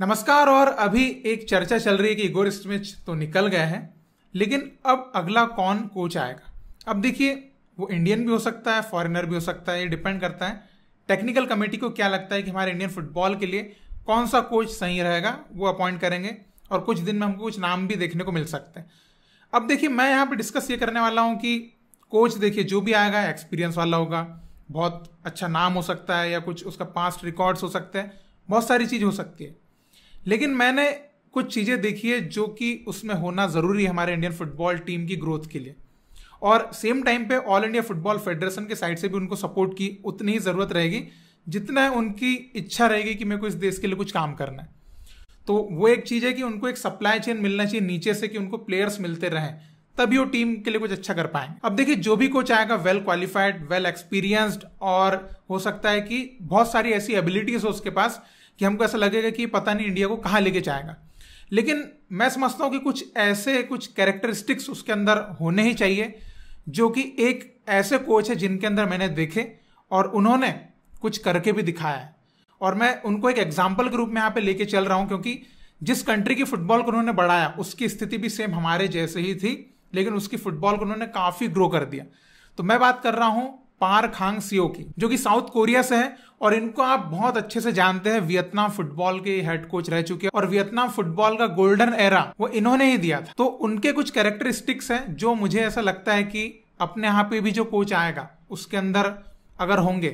नमस्कार और अभी एक चर्चा चल रही है कि इगोर स्मिथ तो निकल गए हैं, लेकिन अब अगला कौन कोच आएगा? अब देखिए, वो इंडियन भी हो सकता है फॉरेनर भी हो सकता है, ये डिपेंड करता है। टेक्निकल कमेटी को क्या लगता है कि हमारे इंडियन फुटबॉल के लिए कौन सा कोच सही रहेगा, वो अपॉइंट करेंगे, और कुछ दिन में हमको कुछ नाम भी देखने को मिल सकते हैं। अब देखिए, मैं यहाँ पर डिस्कस ये करने वाला हूँ कि कोच देखिए, जो भी आएगा एक्सपीरियंस वाला होगा, बहुत अच्छा नाम हो सकता है, या कुछ उसका पास्ट रिकॉर्ड्स हो सकते हैं, बहुत सारी चीज़ हो सकती है। लेकिन मैंने कुछ चीज़ें देखी है जो कि उसमें होना ज़रूरी है हमारे इंडियन फुटबॉल टीम की ग्रोथ के लिए। और सेम टाइम पे ऑल इंडिया फुटबॉल फेडरेशन के साइड से भी उनको सपोर्ट की, उतनी ही ज़रूरत रहेगी, जितना है उनकी इच्छा रहेगी कि मेरे को इस देश के लिए कुछ काम करना है। तो वो एक चीज़ है कि उनको एक सप्लाई चेन मिलना चाहिए, नीचे से कि उनको प्लेयर्स मिलते रहें, तभी वो टीम के लिए कुछ अच्छा कर पाएँगे। अब देखिए, जो भी कोच आएगा वेल क्वालिफाइड वेल एक्सपीरियंस्ड और हो सकता है कि बहुत सारी ऐसी एबिलिटीज हो उसके पास कि हमको ऐसा लगेगा कि पता नहीं इंडिया को कहाँ लेके जाएगा। लेकिन मैं समझता हूँ कि कुछ ऐसे कुछ कैरेक्टरिस्टिक्स उसके अंदर होने ही चाहिए, जो कि एक ऐसे कोच है जिनके अंदर मैंने देखे और उन्होंने कुछ करके भी दिखाया है। और मैं उनको एक एग्ज़ाम्पल के रूप में यहाँ पे लेके चल रहा हूँ, क्योंकि जिस कंट्री की फुटबॉल को उन्होंने बढ़ाया, उसकी स्थिति भी सेम हमारे जैसे ही थी, लेकिन उसकी फुटबॉल को उन्होंने काफ़ी ग्रो कर दिया। तो मैं बात कर रहा हूँ पार खांग सियो की, जो कि साउथ कोरिया से है, और इनको आप बहुत अच्छे से जानते हैं, वियतनाम फुटबॉल के हेड कोच रह चुके हैं, और वियतनाम फुटबॉल का गोल्डन एरा वो इन्होंने ही दिया था। तो उनके कुछ कैरेक्टरिस्टिक्स हैं, जो मुझे ऐसा लगता है कि अपने यहाँ पे भी जो कोच आएगा, उसके अंदर अगर होंगे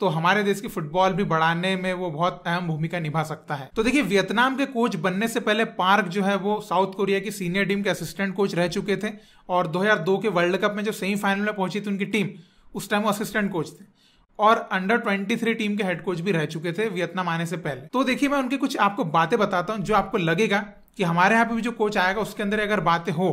तो हमारे देश की फुटबॉल भी बढ़ाने में वो बहुत अहम भूमिका निभा सकता है। तो देखिए, वियतनाम के कोच बनने से पहले पार्क जो है, वो साउथ कोरिया की सीनियर टीम के असिस्टेंट कोच रह चुके थे, और 2002 के वर्ल्ड कप में जो सेमीफाइनल में पहुँची थी उनकी टीम उस टाइम वो असिस्टेंट कोच थे। और अंडर 23 टीम के हेड कोच भी रह चुके थे वियतनाम आने से पहले। तो देखिए, मैं उनकी कुछ आपको बातें बताता हूँ जो आपको लगेगा कि हमारे यहाँ पे भी जो कोच आएगा, उसके अंदर अगर बातें हो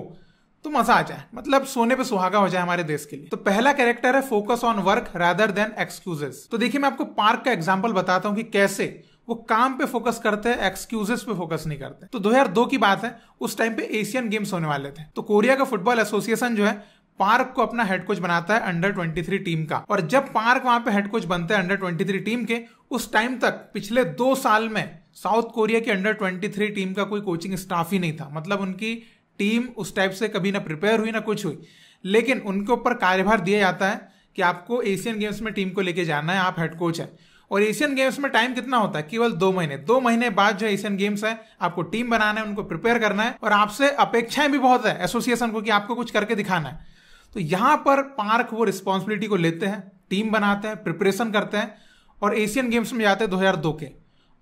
तो मज़ा आ जाए। मतलब सोने पे सुहागा हो जाए हमारे देश के लिए। तो पहला कैरेक्टर है focus on work rather than excuses तो देखिए, मैं आपको पार्क का एग्ज़ाम्पल बताता हूँ कि कैसे वो काम पे फोकस करते हैं एक्सक्यूजेस पे फोकस नहीं करते। तो 2002 की बात है, उस टाइम पे एशियन गेम्स होने वाले थे। तो कोरिया का फुटबॉल एसोसिएशन जो है पार्क को अपना हेड कोच बनाता है अंडर 23 टीम का। और जब पार्क वहाँ पे हेड कोच बनते हैं अंडर 23 टीम के, उस टाइम तक पिछले दो साल में साउथ कोरिया की अंडर 23 टीम का कोई कोचिंग स्टाफ ही नहीं था। मतलब उनकी टीम उस टाइप से कभी ना प्रिपेयर हुई, ना कुछ हुई। लेकिन उनके ऊपर कार्यभार दिया जाता है कि आपको एशियन गेम्स में टीम को लेके जाना है, आप हेड कोच है। और एशियन गेम्स में टाइम कितना होता है? केवल दो महीने। दो महीने बाद जो एशियन गेम्स है, आपको टीम बनाना है, उनको प्रिपेयर करना है और आपसे अपेक्षाएँ भी बहुत है एसोसिएशन को कि आपको कुछ करके दिखाना है। तो यहाँ पर पार्क वो रिस्पॉन्सिबिलिटी को लेते हैं टीम बनाते हैं प्रिपरेशन करते हैं, और एशियन गेम्स में जाते हैं दो हज़ार दो के।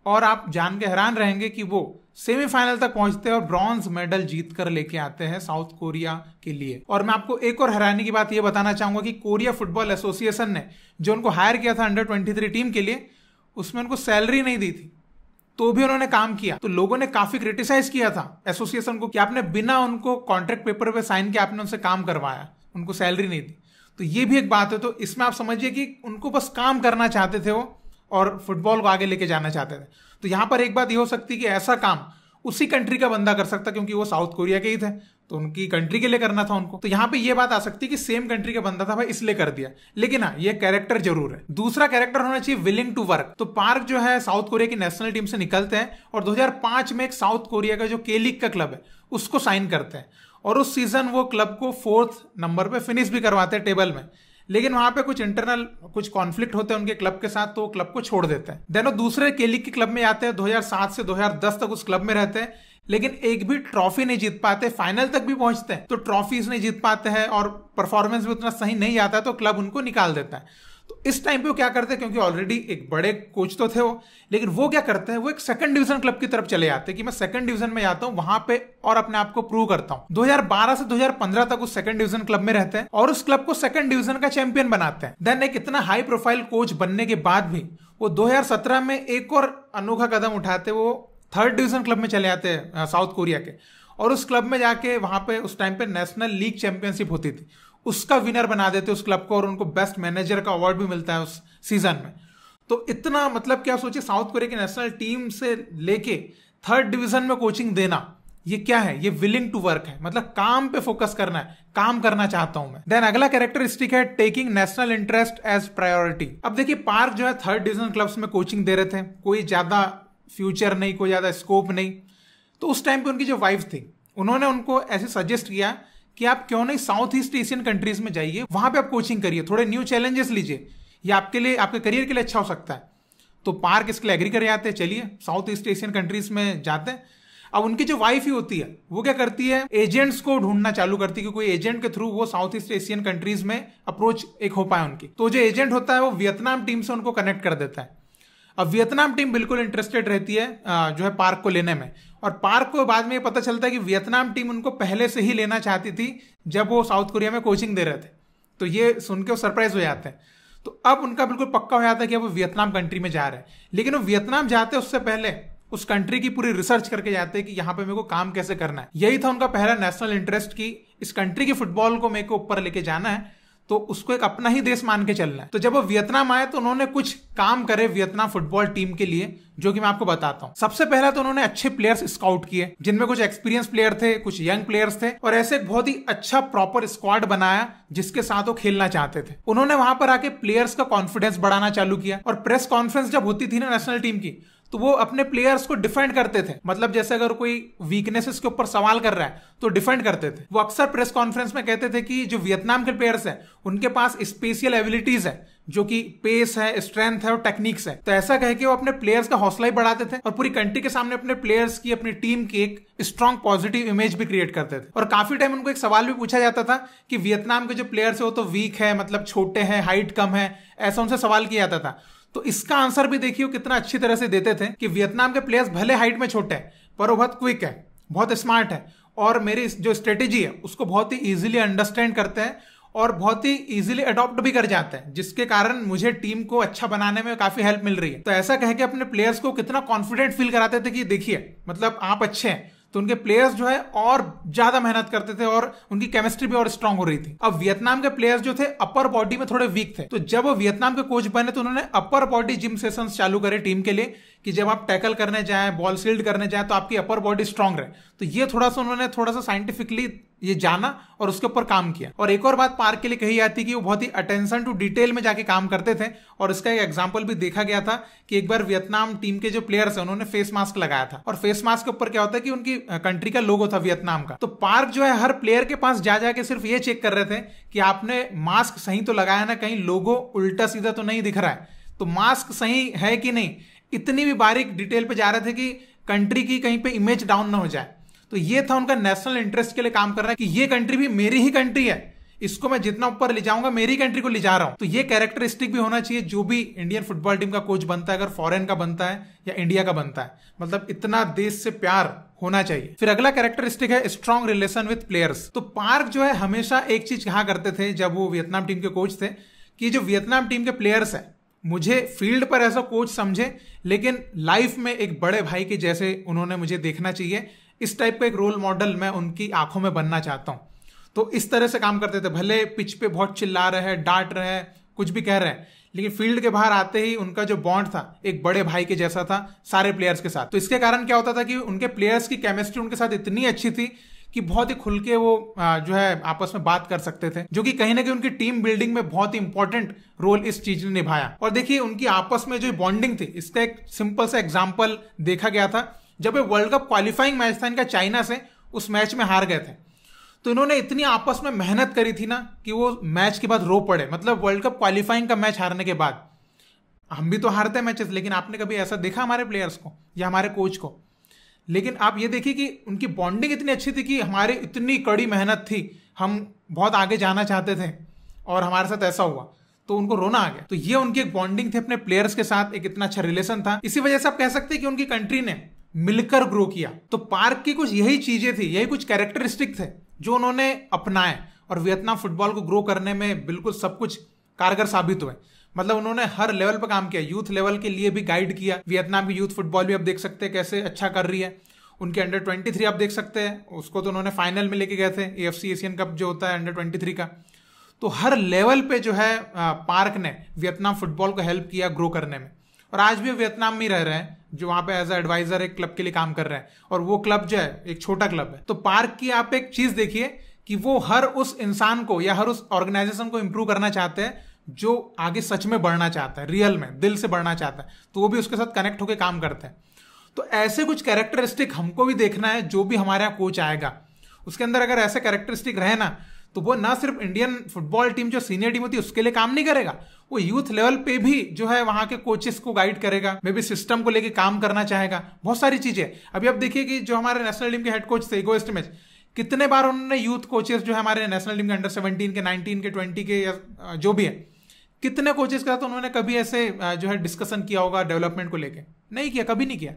और आप जान के हैरान रहेंगे कि वो सेमीफाइनल तक पहुँचते हैं और ब्रॉन्ज मेडल जीत कर लेके आते हैं साउथ कोरिया के लिए। और मैं आपको एक और हैरानी की बात ये बताना चाहूँगा कि कोरिया फुटबॉल एसोसिएशन ने जो उनको हायर किया था अंडर ट्वेंटी टीम के लिए, उसमें उनको सैलरी नहीं दी थी। तो भी उन्होंने काम किया। तो लोगों ने काफ़ी क्रिटिसाइज किया था एसोसिएशन को कि आपने बिना उनको कॉन्ट्रैक्ट पेपर पे साइन किया, आपने उनसे काम करवाया। उनको सैलरी नहीं थी। तो ये भी एक बात है तो इसमें आप समझिए कि उनको बस काम करना चाहते थे वो और फुटबॉल को आगे लेके जाना चाहते थे। तो यहाँ पर एक बात ये हो सकती है कि ऐसा काम उसी कंट्री का बंदा कर सकता, क्योंकि वो साउथ कोरिया के ही थे तो उनकी कंट्री के लिए करना था उनको। तो यहाँ पे ये बात आ सकती है कि सेम कंट्री का बंदा था भाई, इसलिए कर दिया। लेकिन हाँ ये कैरेक्टर ज़रूर है। दूसरा कैरेक्टर होना चाहिए विलिंग टू वर्क। तो पार्क जो है, साउथ कोरिया की नेशनल टीम से निकलते हैं और 2005 में एक साउथ कोरिया का जो के लीग का क्लब है, उसको साइन करते हैं। और उस सीज़न वो क्लब को फोर्थ नंबर पे फिनिश भी करवाते हैं टेबल में। लेकिन वहाँ पे कुछ इंटरनल कुछ कॉन्फ्लिक्ट होते हैं उनके क्लब के साथ तो वो क्लब को छोड़ देते हैं। देन वो दूसरे केली के क्लब में आते हैं 2007 से 2010 तक उस क्लब में रहते हैं। लेकिन एक भी ट्रॉफी नहीं जीत पाते फाइनल तक भी पहुँचते हैं। तो ट्रॉफीज नहीं जीत पाते हैं और परफॉर्मेंस भी उतना सही नहीं आता तो क्लब उनको निकाल देता है। इस टाइम पे वो क्या करते हैं, क्योंकि ऑलरेडी एक बड़े कोच तो थे वो, लेकिन वो क्या करते हैं, वो एक सेकंड डिवीज़न क्लब की तरफ़ चले जाते हैं कि मैं सेकंड डिवीज़न में जाता हूँ, वहाँ पे और अपने आप को प्रूव करता हूँ। 2012 से 2015 तक उस सेकंड डिवीज़न क्लब में रहते हैं और उस क्लब को सेकंड डिवीज़न का चैंपियन बनाते हैं। देन एक इतना हाई प्रोफ़ाइल कोच बनने के बाद भी वो 2017 में एक और अनोखा कदम उठाते वो थर्ड डिवीज़न क्लब में चले जाते हैं साउथ कोरिया के। और उस क्लब में जाके वहाँ पे उस टाइम पे नेशनल लीग चैंपियनशिप होती थी। उसका विनर बना देते उस क्लब को और उनको बेस्ट मैनेजर का अवार्ड भी मिलता है उस सीज़न में। तो इतना मतलब क्या सोचिए साउथ कोरिया की नेशनल टीम से लेके थर्ड डिवीज़न में कोचिंग देना, ये क्या है? ये विलिंग टू वर्क है। मतलब काम पे फोकस करना है, काम करना चाहता हूँ मैं। देन अगला कैरेक्टरिस्टिक है taking national interest as priority अब देखिए पार्क जो है थर्ड डिवीज़न क्लब्स में कोचिंग दे रहे थे। कोई ज़्यादा फ्यूचर नहीं, कोई ज़्यादा स्कोप नहीं। तो उस टाइम पे उनकी जो वाइफ थी, उन्होंने उनको ऐसे सजेस्ट किया कि आप क्यों नहीं साउथ ईस्ट एशियन कंट्रीज़ में जाइए, वहाँ पे आप कोचिंग करिए, थोड़े न्यू चैलेंजेस लीजिए, ये आपके लिए, आपके करियर के लिए अच्छा हो सकता है। तो पार्क इसके लिए एग्री कर जाते हैं, चलिए साउथ ईस्ट एशियन कंट्रीज़ में जाते हैं। अब उनकी जो वाइफ ही होती है, वो क्या करती है एजेंट्स को ढूंढना चालू करती है कि कोई एजेंट के थ्रू वो साउथ ईस्ट एशियन कंट्रीज़ में अप्रोच एक हो पाए उनकी। तो जो एजेंट होता है, वो वियतनाम टीम से उनको कनेक्ट कर देता है। अब वियतनाम टीम बिल्कुल इंटरेस्टेड रहती है जो है पार्क को लेने में। और पार्क को बाद में पता चलता है कि वियतनाम टीम उनको पहले से ही लेना चाहती थी जब वो साउथ कोरिया में कोचिंग दे रहे थे। तो ये सुन के वो सरप्राइज़ हो जाते हैं। तो अब उनका बिल्कुल पक्का हो जाता है कि अब वो वियतनाम कंट्री में जा रहे हैं। लेकिन वो वियतनाम जाते उससे पहले उस कंट्री की पूरी रिसर्च करके जाते हैं कि यहाँ पे मेरे को काम कैसे करना है। यही था उनका पहला नेशनल इंटरेस्ट कि इस कंट्री की फुटबॉल को मेरे को ऊपर लेके जाना है। तो उसको एक अपना ही देश मान के चलना है। तो जब वो वियतनाम आए तो उन्होंने कुछ काम करे वियतनाम फुटबॉल टीम के लिए, जो कि मैं आपको बताता हूँ। सबसे पहला तो उन्होंने अच्छे प्लेयर्स स्काउट किए, जिनमें कुछ एक्सपीरियंस प्लेयर थे, कुछ यंग प्लेयर्स थे, और ऐसे एक बहुत ही अच्छा प्रॉपर स्क्वाड बनाया, जिसके साथ वो खेलना चाहते थे। उन्होंने वहाँ पर आके प्लेयर्स का कॉन्फिडेंस बढ़ाना चालू किया, और प्रेस कॉन्फ्रेंस जब होती थी ना नेशनल टीम की तो वो अपने प्लेयर्स को डिफेंड करते थे। मतलब जैसे अगर कोई वीकनेसेस के ऊपर सवाल कर रहा है तो डिफेंड करते थे। वो अक्सर प्रेस कॉन्फ्रेंस में कहते थे कि जो वियतनाम के प्लेयर्स हैं, उनके पास स्पेशल एबिलिटीज है, जो कि पेस है स्ट्रेंथ है और टेक्निक्स है। तो ऐसा कह के वो अपने प्लेयर्स का हौसला ही बढ़ाते थे और पूरी कंट्री के सामने अपने प्लेयर्स की, अपनी टीम की एक स्ट्रॉन्ग पॉजिटिव इमेज भी क्रिएट करते थे। और काफ़ी टाइम उनको एक सवाल भी पूछा जाता था कि वियतनाम के जो प्लेयर्स है, वो तो वीक है मतलब छोटे हैं हाइट कम है, ऐसा उनसे सवाल किया जाता था। तो इसका आंसर भी देखिए कितना अच्छी तरह से देते थे कि वियतनाम के प्लेयर्स भले हाइट में छोटे हैं, पर वो बहुत क्विक है, बहुत स्मार्ट है। और मेरी जो स्ट्रेटेजी है, उसको बहुत ही इजीली अंडरस्टैंड करते हैं और बहुत ही इजीली अडॉप्ट भी कर जाते हैं, जिसके कारण मुझे टीम को अच्छा बनाने में काफ़ी हेल्प मिल रही है। तो ऐसा कह के अपने प्लेयर्स को कितना कॉन्फिडेंट फील कराते थे कि देखिए मतलब आप अच्छे हैं तो उनके प्लेयर्स जो है और ज़्यादा मेहनत करते थे और उनकी केमिस्ट्री भी और स्ट्रांग हो रही थी। अब वियतनाम के प्लेयर्स जो थे अपर बॉडी में थोड़े वीक थे। तो जब वो वियतनाम के कोच बने तो उन्होंने अपर बॉडी जिम सेशन चालू करे टीम के लिए कि जब आप टैकल करने जाएँ बॉल सील्ड करने जाएँ तो आपकी अपर बॉडी स्ट्रांग रहे। तो ये थोड़ा सा उन्होंने, थोड़ा सा साइंटिफिकली ये जाना और उसके ऊपर काम किया। और एक और बात पार्क के लिए कही जाती कि वो बहुत ही अटेंशन टू डिटेल में जाके काम करते थे। और इसका एक एग्ज़ाम्पल भी देखा गया था कि एक बार वियतनाम टीम के जो प्लेयर्स है, उन्होंने फेस मास्क लगाया था। और फेस मास्क के ऊपर क्या होता है कि उनकी कंट्री का लोगो था वियतनाम का। तो पार्क जो है, हर प्लेयर के पास जा जाके सिर्फ़ ये चेक कर रहे थे कि आपने मास्क सही तो लगाया ना कहीं लोगो उल्टा सीधा तो नहीं दिख रहा है। तो मास्क सही है कि नहीं? इतनी भी बारीक डिटेल पे जा रहे थे कि कंट्री की कहीं पे इमेज डाउन ना हो जाए। तो ये था उनका नेशनल इंटरेस्ट के लिए काम कर रहा है कि ये कंट्री भी मेरी ही कंट्री है। इसको मैं जितना ऊपर ले जाऊँगा, मेरी कंट्री को ले जा रहा हूँ। तो ये कैरेक्टरिस्टिक भी होना चाहिए, जो भी इंडियन फुटबॉल टीम का कोच बनता है, अगर फॉरेन का बनता है या इंडिया का बनता है। मतलब इतना देश से प्यार होना चाहिए। फिर अगला कैरेक्टरिस्टिक है स्ट्रॉन्ग रिलेशन विद प्लेयर्स तो पार्क जो है, हमेशा एक चीज़ कहा करते थे, जब वो वियतनाम टीम के कोच थे, कि जो वियतनाम टीम के प्लेयर्स है, मुझे फ़ील्ड पर ऐसा कोच समझे, लेकिन लाइफ में एक बड़े भाई के जैसे उन्होंने मुझे देखना चाहिए। इस टाइप का एक रोल मॉडल मैं उनकी आँखों में बनना चाहता हूँ। तो इस तरह से काम करते थे। भले पिच पे बहुत चिल्ला रहे हैं डांट रहे हैं कुछ भी कह रहे हैं लेकिन फ़ील्ड के बाहर आते ही उनका जो बॉन्ड था, एक बड़े भाई के जैसा था, सारे प्लेयर्स के साथ। तो इसके कारण क्या होता था कि उनके प्लेयर्स की केमिस्ट्री उनके साथ इतनी अच्छी थी कि बहुत ही खुल के वो जो है, आपस में बात कर सकते थे, जो कि कहीं ना कहीं उनकी टीम बिल्डिंग में बहुत ही इंपॉर्टेंट रोल इस चीज़ ने निभाया। और देखिए, उनकी आपस में जो बॉन्डिंग थी, इसका एक सिंपल सा एग्ज़ाम्पल देखा गया था। जब ये वर्ल्ड कप क्वालिफाइंग मैच था इनका चाइना से, उस मैच में हार गए थे। तो इन्होंने इतनी आपस में मेहनत करी थी ना कि वो मैच के बाद रो पड़े। मतलब वर्ल्ड कप क्वालिफाइंग का मैच हारने के बाद। हम भी तो हारते हैं मैचेस लेकिन आपने कभी ऐसा देखा हमारे प्लेयर्स को या हमारे कोच को? लेकिन आप ये देखिए कि उनकी बॉन्डिंग इतनी अच्छी थी कि हमारी इतनी कड़ी मेहनत थी। हम बहुत आगे जाना चाहते थे और हमारे साथ ऐसा हुआ। तो उनको रोना आ गया। तो ये उनकी एक बॉन्डिंग थी अपने प्लेयर्स के साथ, एक इतना अच्छा रिलेशन था। इसी वजह से आप कह सकते हैं कि उनकी कंट्री ने मिलकर ग्रो किया। तो पार्क की कुछ यही चीज़ें थी, यही कुछ कैरेक्टरिस्टिक थे जो उन्होंने अपनाए और वियतनाम फुटबॉल को ग्रो करने में बिल्कुल सब कुछ कारगर साबित हुए। मतलब उन्होंने हर लेवल पर काम किया यूथ लेवल के लिए भी गाइड किया। वियतनाम की यूथ फुटबॉल भी आप देख सकते हैं कैसे अच्छा कर रही है। उनके अंडर ट्वेंटी थ्री आप देख सकते हैं, उसको तो उन्होंने फाइनल में लेके गए थे एएफसी एशियन कप जो होता है अंडर ट्वेंटी थ्री का। तो हर लेवल पे जो है पार्क ने वियतनाम फुटबॉल को हेल्प किया ग्रो करने में। और आज भी वियतनाम में रह रहे हैं, जो वहाँ पे एज एडवाइजर एक क्लब के लिए काम कर रहे हैं। और वो क्लब जो है, एक छोटा क्लब है। तो पार्क की आप एक चीज़ देखिए कि वो हर उस इंसान को या हर उस ऑर्गेनाइजेशन को इंप्रूव करना चाहते हैं, जो आगे सच में बढ़ना चाहता है रियल में, दिल से बढ़ना चाहता है। तो वो भी उसके साथ कनेक्ट होकर काम करते हैं। तो ऐसे कुछ कैरेक्टरिस्टिक हमको भी देखना है, जो भी हमारे यहाँ कोच आएगा। उसके अंदर अगर ऐसे कैरेक्टरिस्टिक रहे ना तो वो ना सिर्फ़ इंडियन फुटबॉल टीम जो सीनियर टीम होती है, उसके लिए काम नहीं करेगा। वो यूथ लेवल पे भी जो है वहाँ के कोचेस को गाइड करेगा। मे बी सिस्टम को लेके काम करना चाहेगा। बहुत सारी चीज़ें। अभी अब देखिए कि जो हमारे नेशनल टीम के हेड कोच थे इगोस्ट मैच कितने बार उन्होंने यूथ कोचेस जो है हमारे नेशनल टीम के अंडर सेवनटीन के नाइनटीन के ट्वेंटी के या जो भी है, कितने कोचेस के साथ उन्होंने कभी ऐसे जो है डिस्कशन किया होगा डेवलपमेंट को लेकर नहीं किया, कभी नहीं किया।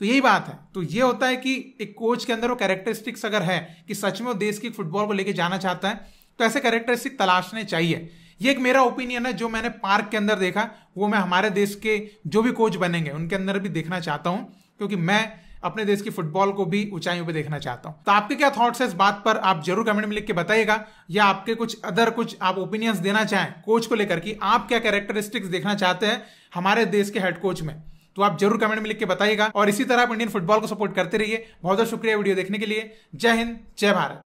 तो यही बात है। तो ये होता है कि एक कोच के अंदर वो कैरेक्टरिस्टिक्स अगर है कि सच में वो देश की फुटबॉल को लेके जाना चाहता है तो ऐसे कैरेक्टरिस्टिक तलाशने चाहिए। ये एक मेरा ओपिनियन है, जो मैंने पार्क के अंदर देखा, वो मैं हमारे देश के जो भी कोच बनेंगे, उनके अंदर भी देखना चाहता हूँ, क्योंकि मैं अपने देश की फुटबॉल को भी ऊंचाइयों पे देखना चाहता हूँ। तो आपके क्या थॉट्स है इस बात पर? आप ज़रूर कमेंट में लिख के बताइएगा, या आपके कुछ अदर कुछ आप ओपिनियंस देना चाहें कोच को लेकर कि आप क्या कैरेक्टरिस्टिक्स देखना चाहते हैं हमारे देश के हेड कोच में? तो आप ज़रूर कमेंट में लिख के बताइएगा। और इसी तरह आप इंडियन फुटबॉल को सपोर्ट करते रहिए। बहुत बहुत शुक्रिया वीडियो देखने के लिए। जय हिंद, जय भारत।